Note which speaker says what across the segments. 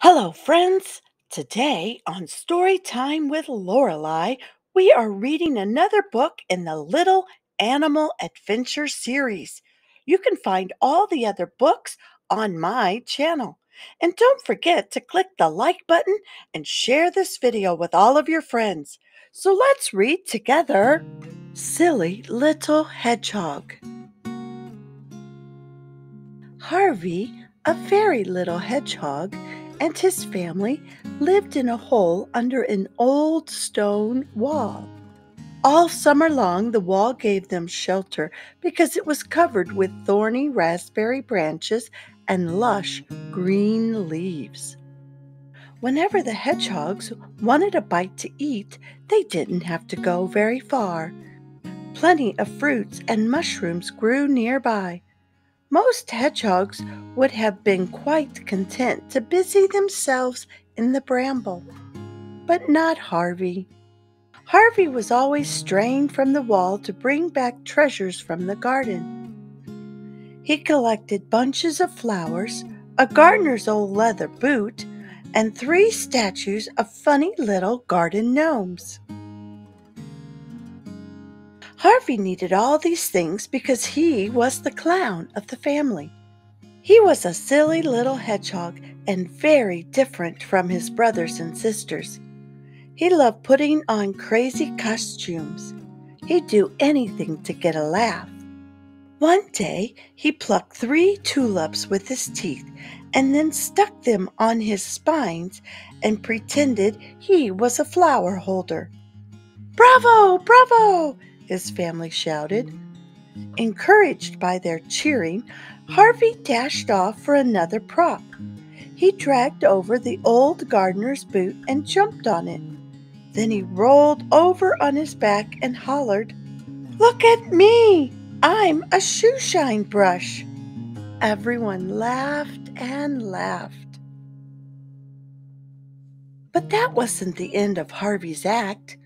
Speaker 1: Hello, friends. Today on Story Time with Lorelei, we are reading another book in the Little Animal Adventure series. You can find all the other books on my channel. And don't forget to click the like button and share this video with all of your friends. So let's read together Silly Little Hedgehog. Harvey, a very little hedgehog, and his family lived in a hole under an old stone wall. All summer long, the wall gave them shelter because it was covered with thorny raspberry branches and lush green leaves. Whenever the hedgehogs wanted a bite to eat, they didn't have to go very far. Plenty of fruits and mushrooms grew nearby. Most hedgehogs would have been quite content to busy themselves in the bramble, but not Harvey. Harvey was always straying from the wall to bring back treasures from the garden. He collected bunches of flowers, a gardener's old leather boot, and three statues of funny little garden gnomes. Harvey needed all these things because he was the clown of the family. He was a silly little hedgehog and very different from his brothers and sisters. He loved putting on crazy costumes. He'd do anything to get a laugh. One day, he plucked three tulips with his teeth and then stuck them on his spines and pretended he was a flower holder. Bravo! Bravo! His family shouted. Encouraged by their cheering, Harvey dashed off for another prop. He dragged over the old gardener's boot and jumped on it. Then he rolled over on his back and hollered, Look at me! I'm a shoeshine brush. Everyone laughed and laughed. But that wasn't the end of Harvey's act.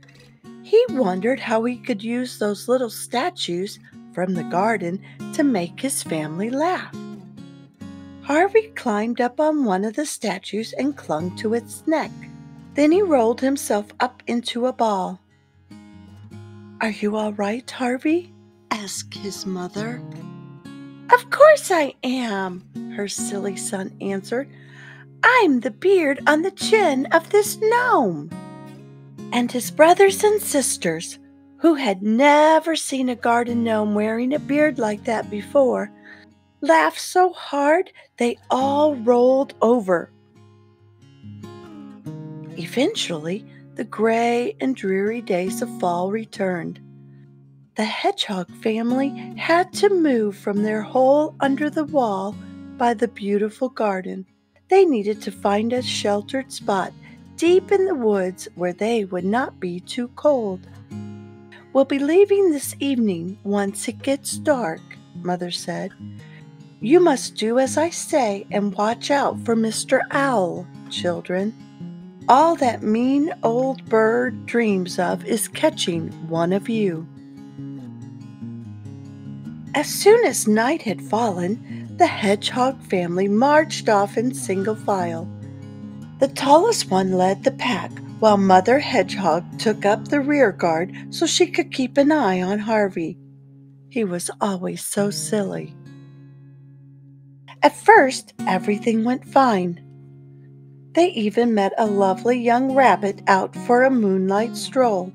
Speaker 1: He wondered how he could use those little statues from the garden to make his family laugh. Harvey climbed up on one of the statues and clung to its neck. Then he rolled himself up into a ball. Are you all right, Harvey? asked his mother. Of course I am, her silly son answered. I'm the beard on the chin of this gnome and his brothers and sisters, who had never seen a garden gnome wearing a beard like that before, laughed so hard they all rolled over. Eventually, the gray and dreary days of fall returned. The hedgehog family had to move from their hole under the wall by the beautiful garden. They needed to find a sheltered spot deep in the woods where they would not be too cold. We'll be leaving this evening once it gets dark, Mother said. You must do as I say and watch out for Mr. Owl, children. All that mean old bird dreams of is catching one of you. As soon as night had fallen, the hedgehog family marched off in single file. The tallest one led the pack, while Mother Hedgehog took up the rear guard so she could keep an eye on Harvey. He was always so silly. At first, everything went fine. They even met a lovely young rabbit out for a moonlight stroll.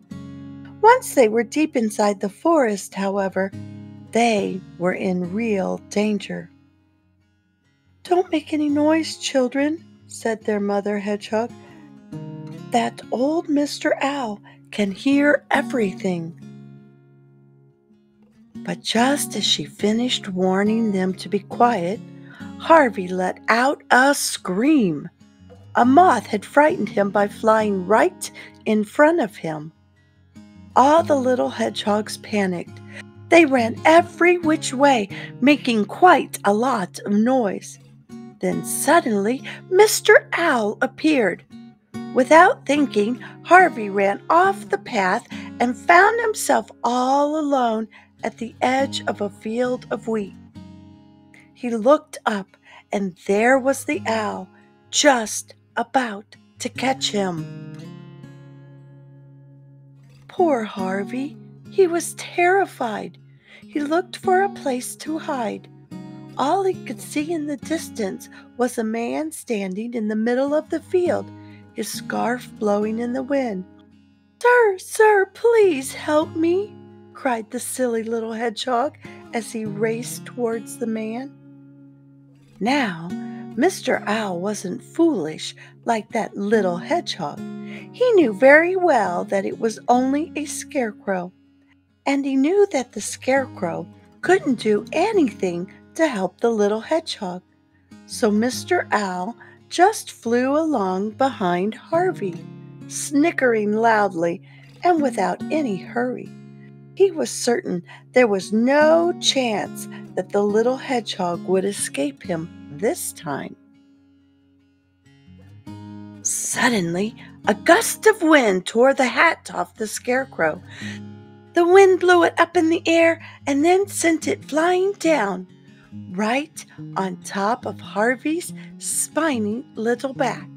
Speaker 1: Once they were deep inside the forest, however, they were in real danger. Don't make any noise, children, said their mother hedgehog. That old Mr. Owl can hear everything. But just as she finished warning them to be quiet, Harvey let out a scream. A moth had frightened him by flying right in front of him. All the little hedgehogs panicked. They ran every which way, making quite a lot of noise. Then suddenly Mr. Owl appeared. Without thinking, Harvey ran off the path and found himself all alone at the edge of a field of wheat. He looked up, and there was the owl, just about to catch him. Poor Harvey, he was terrified. He looked for a place to hide. All he could see in the distance was a man standing in the middle of the field, his scarf blowing in the wind. Sir, sir, please help me, cried the silly little hedgehog as he raced towards the man. Now, Mr. Owl wasn't foolish like that little hedgehog. He knew very well that it was only a scarecrow, and he knew that the scarecrow couldn't do anything to help the little hedgehog. So Mr. Owl just flew along behind Harvey, snickering loudly and without any hurry. He was certain there was no chance that the little hedgehog would escape him this time. Suddenly, a gust of wind tore the hat off the scarecrow. The wind blew it up in the air and then sent it flying down right on top of Harvey's spiny little back.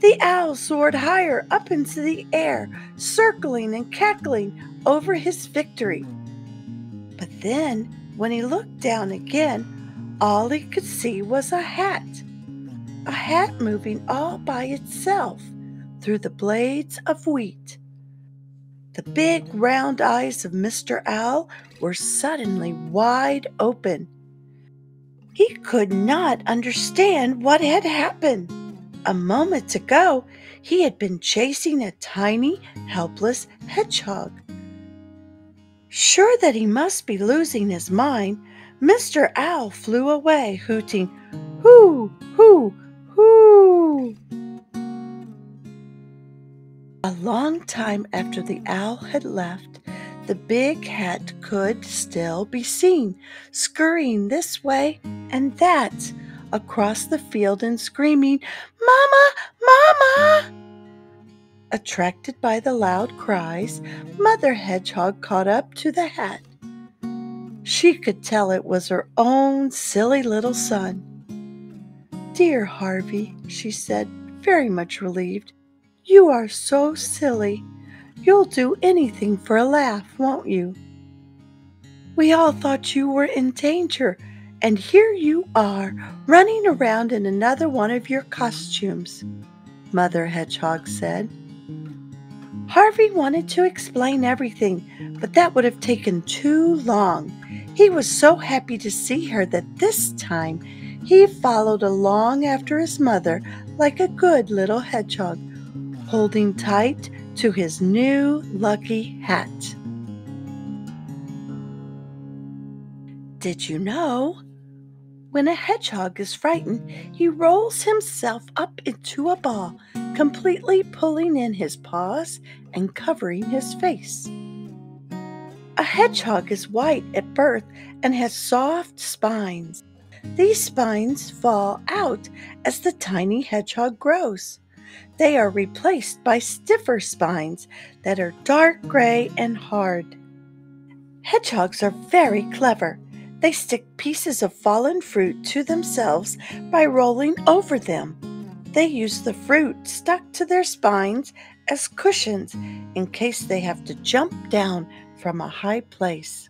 Speaker 1: The owl soared higher up into the air, circling and cackling over his victory. But then, when he looked down again, all he could see was a hat. A hat moving all by itself through the blades of wheat. The big round eyes of Mr. Owl were suddenly wide open. He could not understand what had happened. A moment ago, he had been chasing a tiny, helpless hedgehog. Sure that he must be losing his mind, Mr. Owl flew away, hooting, Hoo, hoo, hoo. Long time after the owl had left, the big hat could still be seen, scurrying this way and that across the field and screaming, Mama, Mama! Attracted by the loud cries, Mother Hedgehog caught up to the hat. She could tell it was her own silly little son. Dear Harvey, she said, very much relieved, you are so silly. You'll do anything for a laugh, won't you? We all thought you were in danger, and here you are, running around in another one of your costumes, Mother Hedgehog said. Harvey wanted to explain everything, but that would have taken too long. He was so happy to see her that this time he followed along after his mother like a good little hedgehog, holding tight to his new lucky hat. Did you know? When a hedgehog is frightened, he rolls himself up into a ball, completely pulling in his paws and covering his face. A hedgehog is white at birth and has soft spines. These spines fall out as the tiny hedgehog grows. They are replaced by stiffer spines that are dark gray and hard. Hedgehogs are very clever. They stick pieces of fallen fruit to themselves by rolling over them. They use the fruit stuck to their spines as cushions in case they have to jump down from a high place.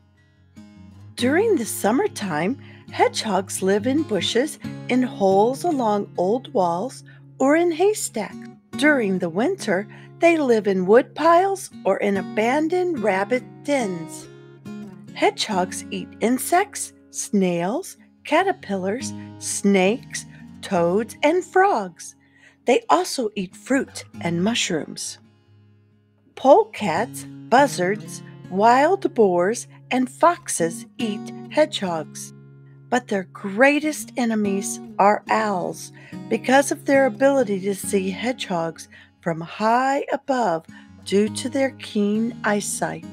Speaker 1: During the summertime, hedgehogs live in bushes, in holes along old walls, or in haystacks. During the winter, they live in wood piles or in abandoned rabbit dens. Hedgehogs eat insects, snails, caterpillars, snakes, toads, and frogs. They also eat fruit and mushrooms. Polecats, buzzards, wild boars, and foxes eat hedgehogs but their greatest enemies are owls because of their ability to see hedgehogs from high above due to their keen eyesight.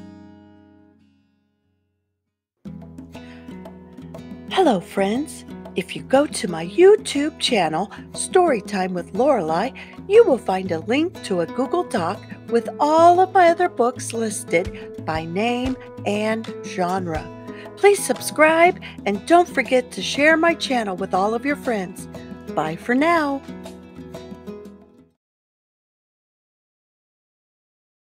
Speaker 1: Hello, friends. If you go to my YouTube channel, Storytime with Lorelei, you will find a link to a Google Doc with all of my other books listed by name and genre. Please subscribe and don't forget to share my channel with all of your friends. Bye for now.